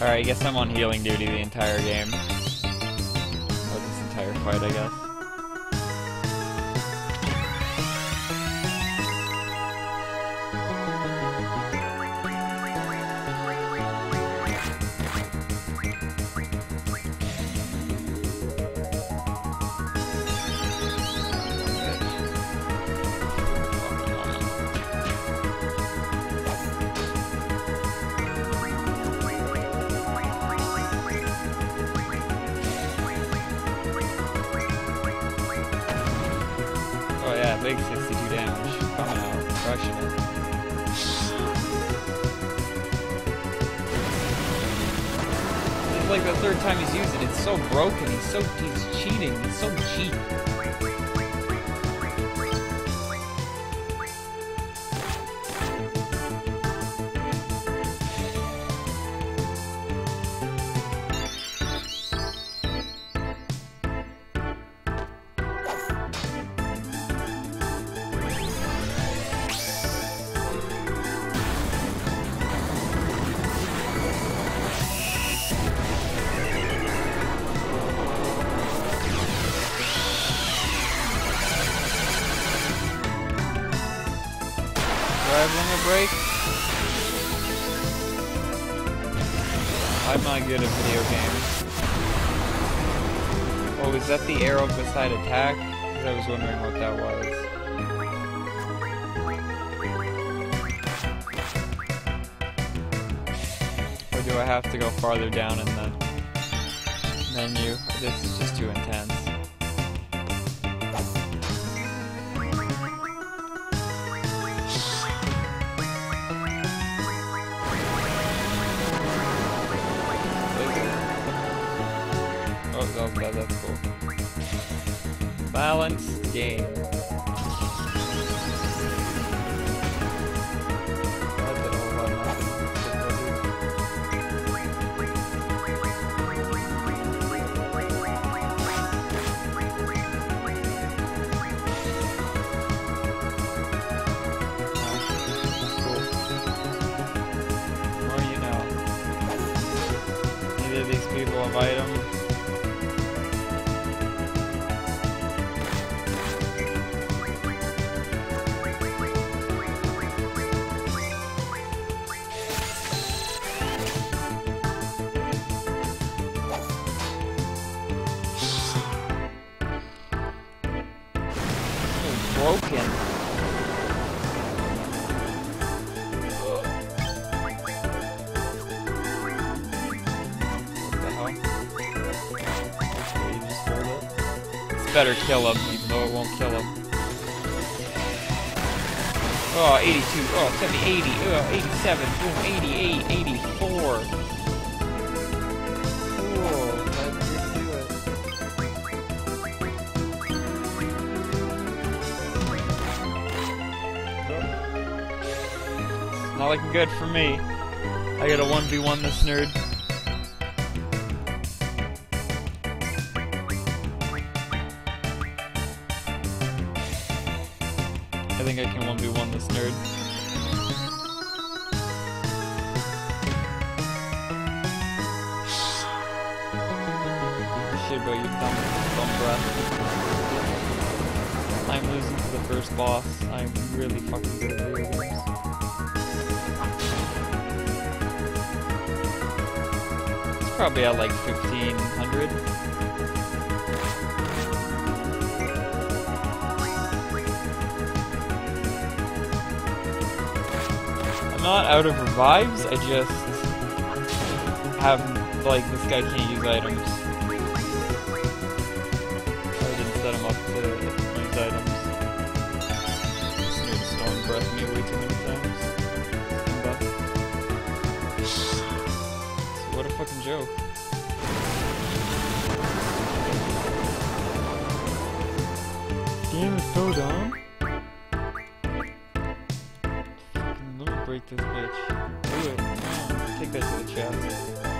Alright, I guess I'm on healing duty the entire game. Or this entire fight, I guess. Break. I'm not good at video games. Oh, is that the arrow beside attack? I was wondering what that was. Or do I have to go farther down in the menu? This is just too intense. Balanced game. It's better kill him, even though it won't kill him. Oh, 82, oh, 70, 80, oh, 87, boom, 88, 84. Looking good for me. I got a 1v1 this nerd. I think I can 1v1 this nerd. Shit about you dumb, dumb breath. I'm losing to the first boss. I'm really fucking good at games. Probably at like 1500. I'm not out of revives, I just have, like, this guy can't use items. Break this bitch. Do it. Take that to the chest.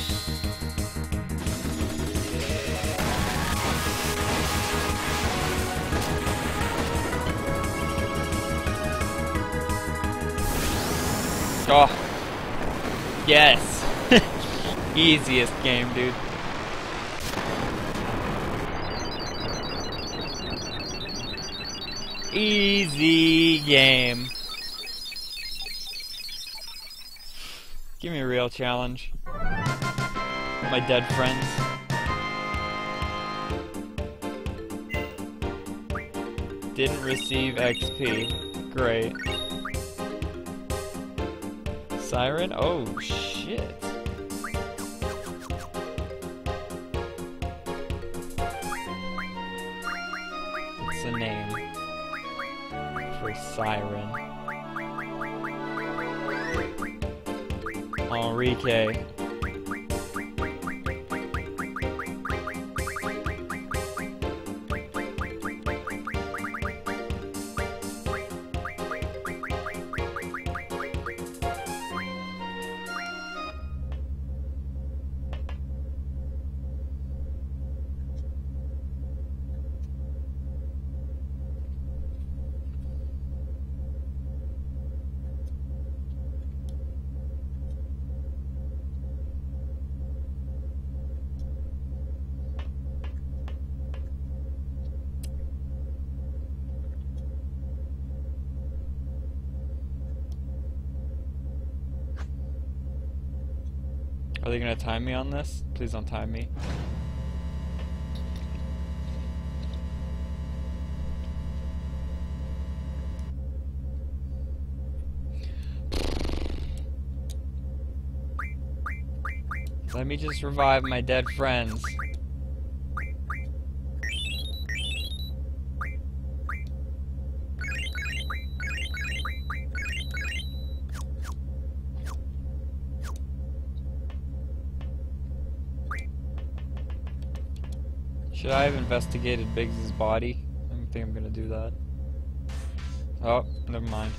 Oh. Yes. Easiest game, dude. Easy game. Give me a real challenge. My dead friends. Didn't receive XP. Great. Siren? Oh, shit. What's the name for Siren? Enrique. They gonna time me on this? Please don't time me. Let me just revive my dead friends. Should I have investigated Biggs's body? I don't think I'm gonna do that. Oh, never mind.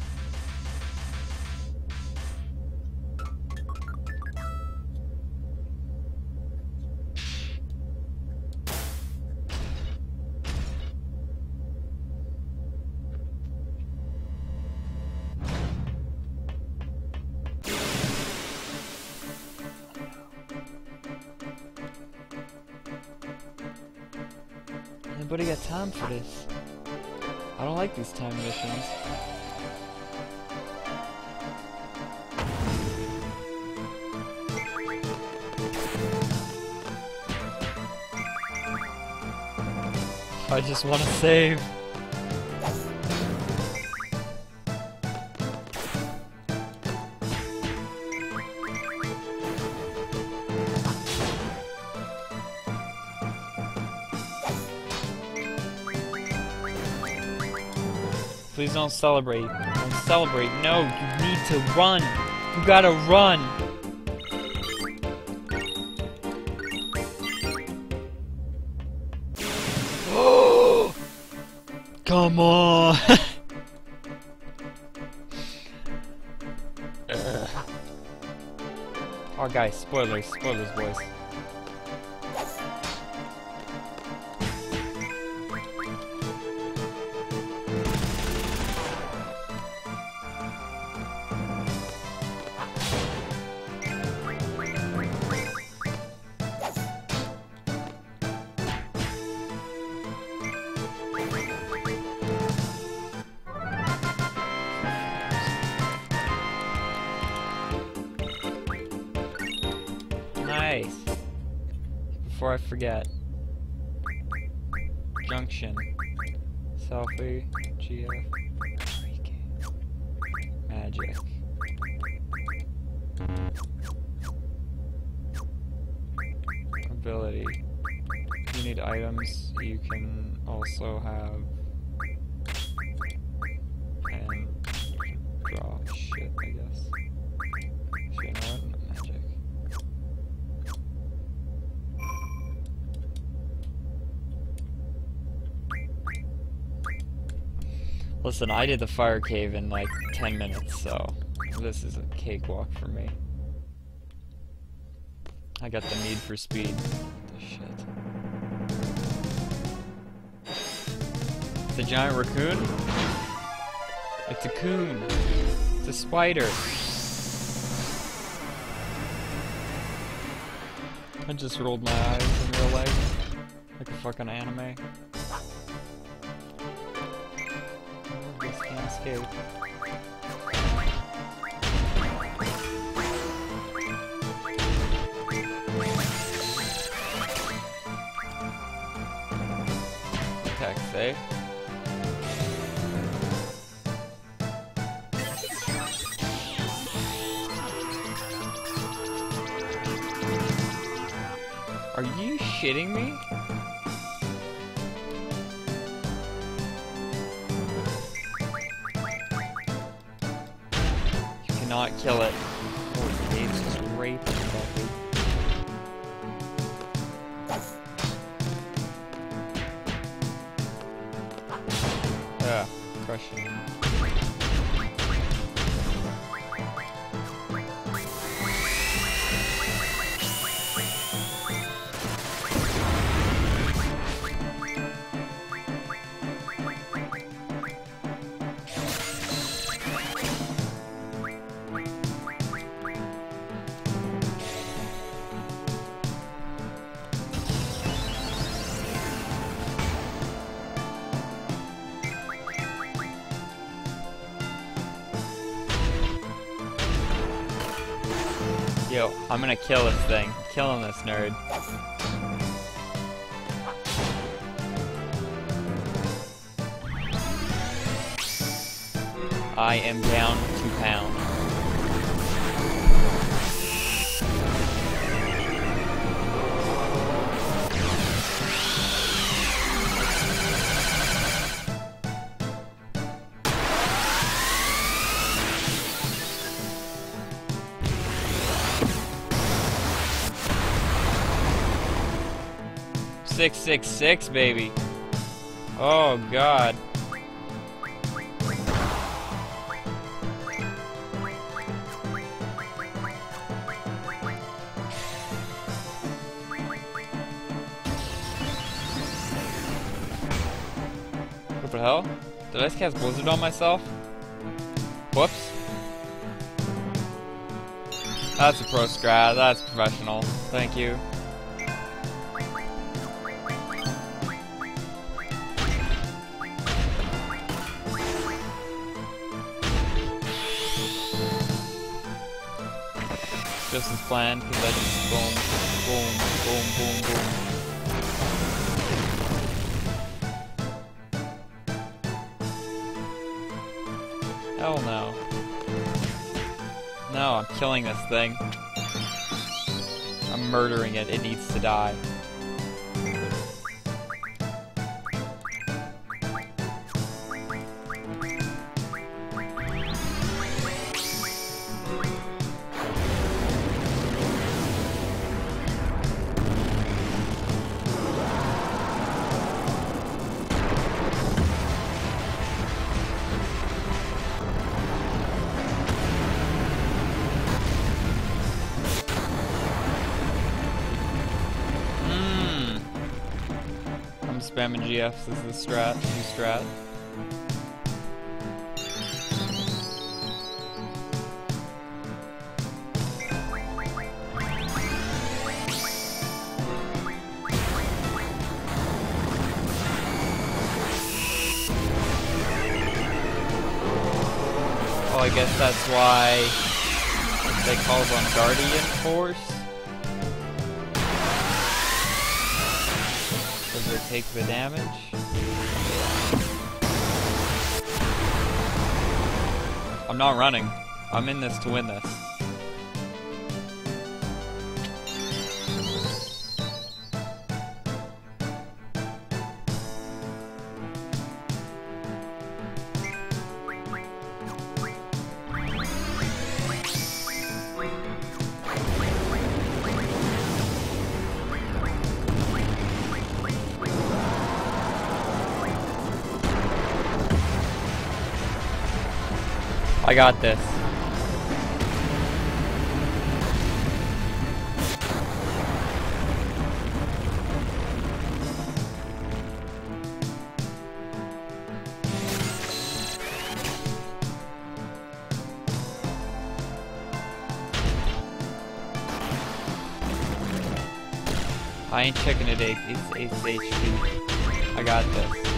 Anybody got time for this? I don't like these time missions. I just want to save. Please don't celebrate. Don't celebrate. No, you need to run. You gotta run. Come on. Oh, guys, spoilers, spoilers, boys. Listen, I did the fire cave in like 10 minutes, so this is a cakewalk for me. I got the need for speed. Shit. It's a giant raccoon? It's a coon. It's a spider. I just rolled my eyes in real life. Like a fucking anime. Text, eh? Are you shitting me? I'm gonna kill this thing. Killing this nerd. I am down two pound. Six six baby. Oh God. What the hell? Did I just cast Blizzard on myself? Whoops. That's a pro strat. That's professional. Thank you. Planned, because I just boom, boom, boom, boom, boom. Hell no. No, I'm killing this thing. I'm murdering it. It needs to die. Spamming GFs is the strat, new strat. Oh, I guess that's why they calls on Guardian Force. It take the damage? I'm not running. I'm in this to win this. I got this. I ain't checking it, it's, it's HP. I got this.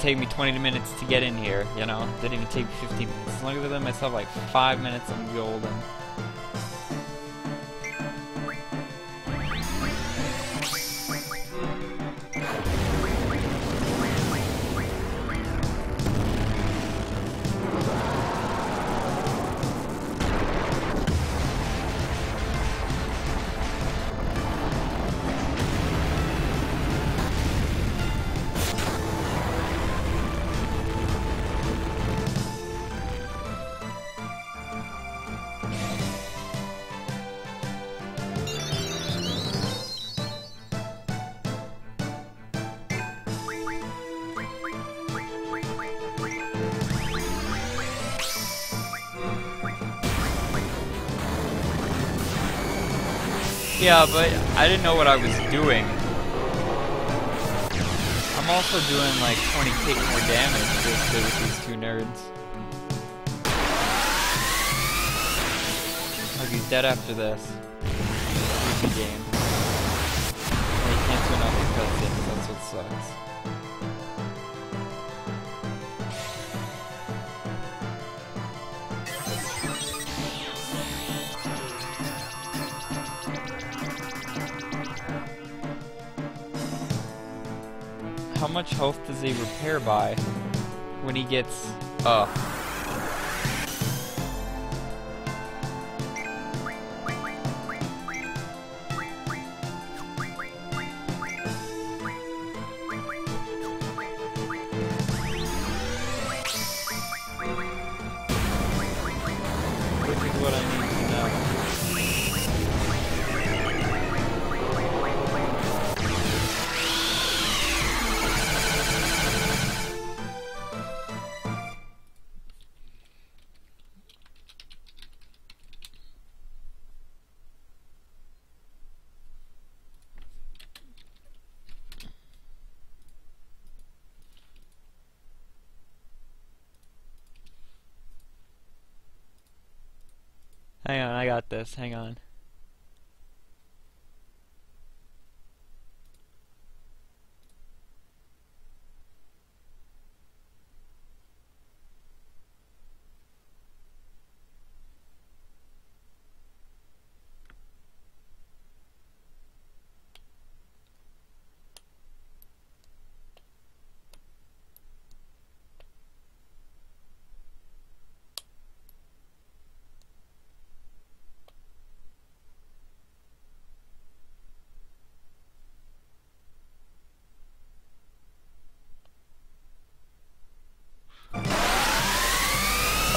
Take me 20 minutes to get in here, you know? Didn't even take me 15 minutes. As long as I let myself like 5 minutes, I'm golden. Yeah, but I didn't know what I was doing. I'm also doing like 20k more damage just with these two nerds. Like he's dead after this. Easy game. And he can't turn off the cutscenes, that's what sucks. Much health does he repair by when he gets up? I got this. Hang on.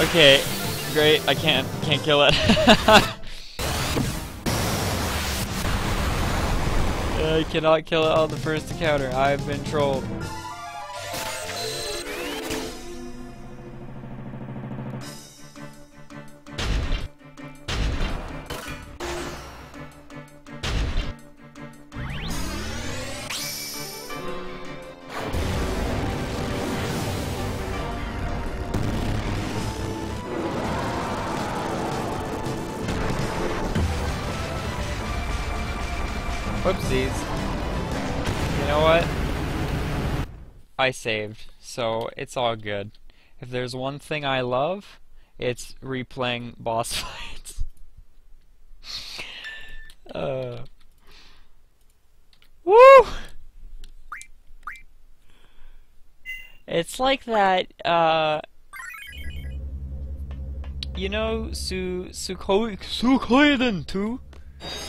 Okay, great. I can't can't kill it. I cannot kill it on the first encounter. I've been trolled. I saved, so it's all good. If there's one thing I love, it's replaying boss fights. Uh. Woo! It's like that, uh... You know, Su... Sukhoi... Suikoden 2?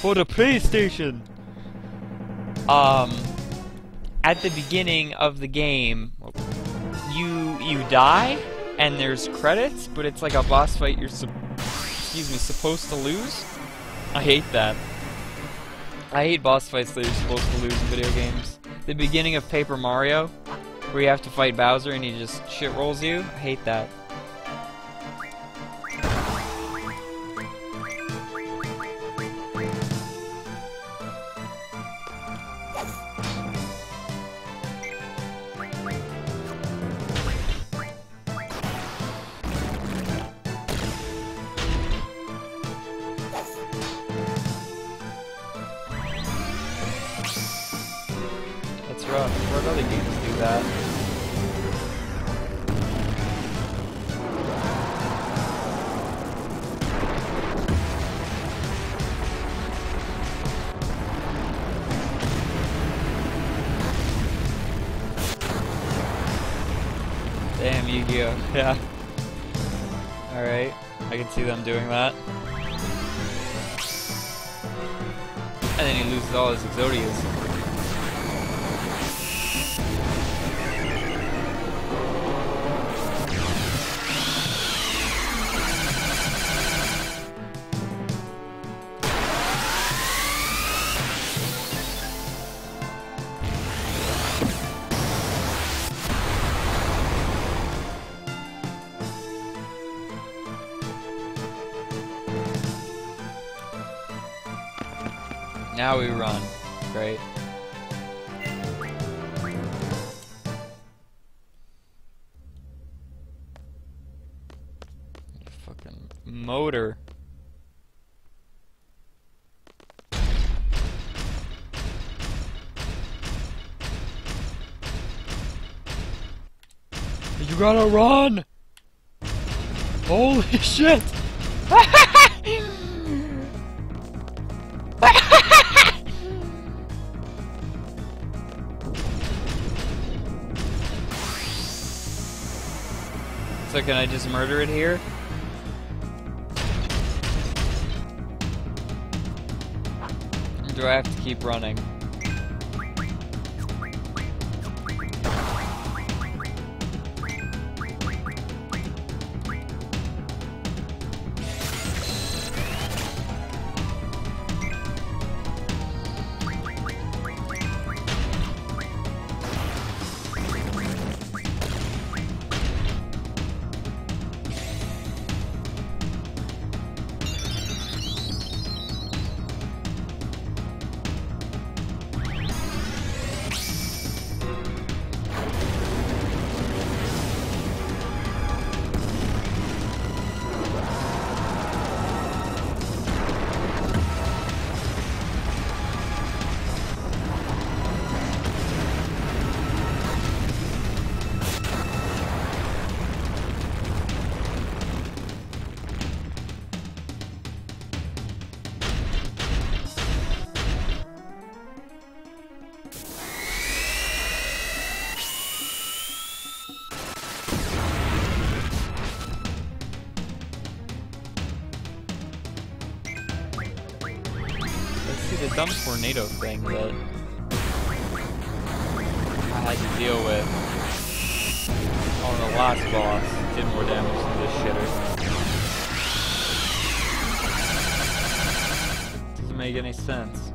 For the PlayStation! Um... At the beginning of the game, you you die, and there's credits, but it's like a boss fight you're excuse me, supposed to lose? I hate that. I hate boss fights that you're supposed to lose in video games. The beginning of Paper Mario, where you have to fight Bowser and he just shit rolls you. I hate that. Rough. What other games do that? Damn, Yu-Gi-Oh! Yeah. Alright, I can see them doing that. And then he loses all his Exodias. Now we run. Great. Fucking motor. You gotta run! Holy shit! So can I just murder it here? Or do I have to keep running? Dumb tornado thing that I had to deal with on the last boss. Did more damage than this shitter. Doesn't make any sense.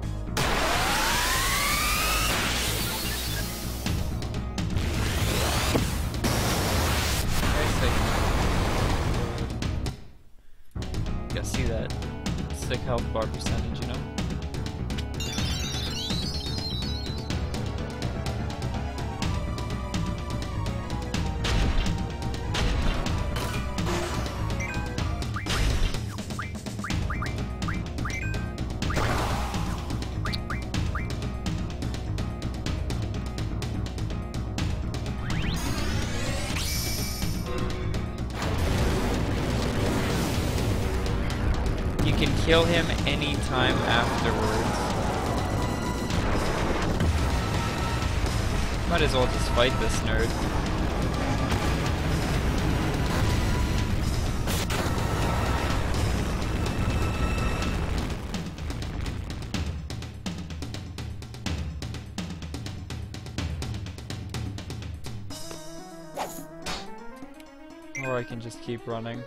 Kill him anytime afterwards. Might as well just fight this nerd. Or I can just keep running.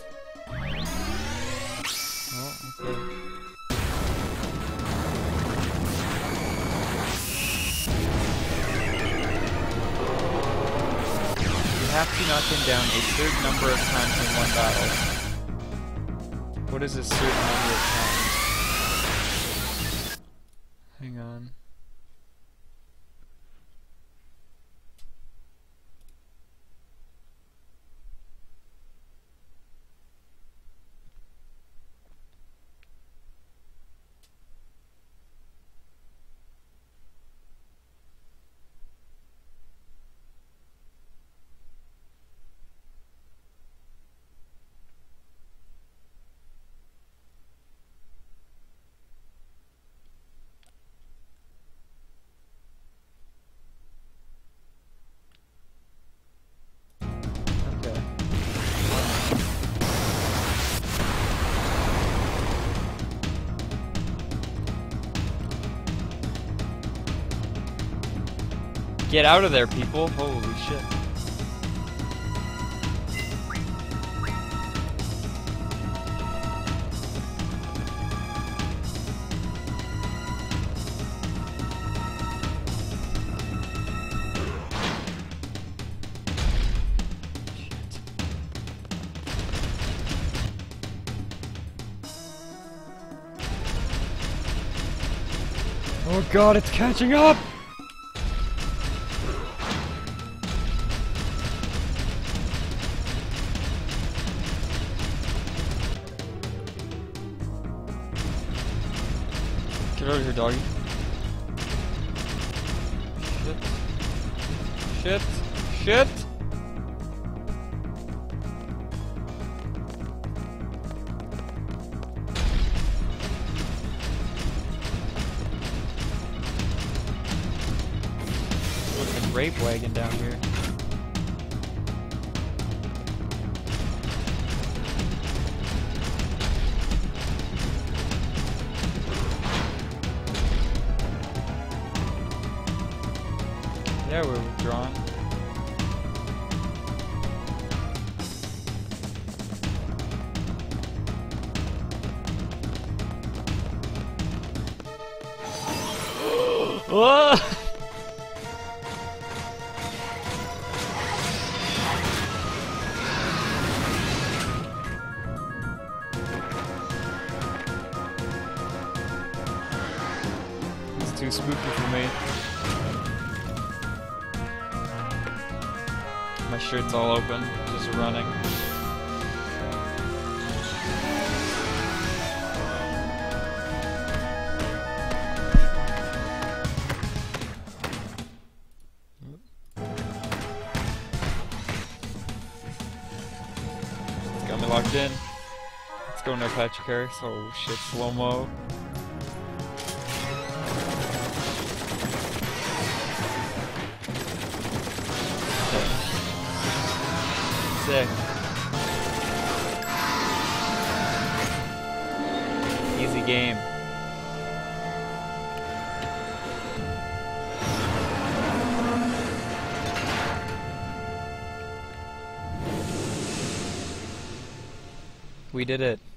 You have to knock him down a certain number of times in one battle. What is a certain number of times? Get out of there, people. Holy shit. Oh god, it's catching up! Rape wagon down here. Locked in. Let's go, no Patrick Harris. Oh shit, slow mo. Sick. We did it.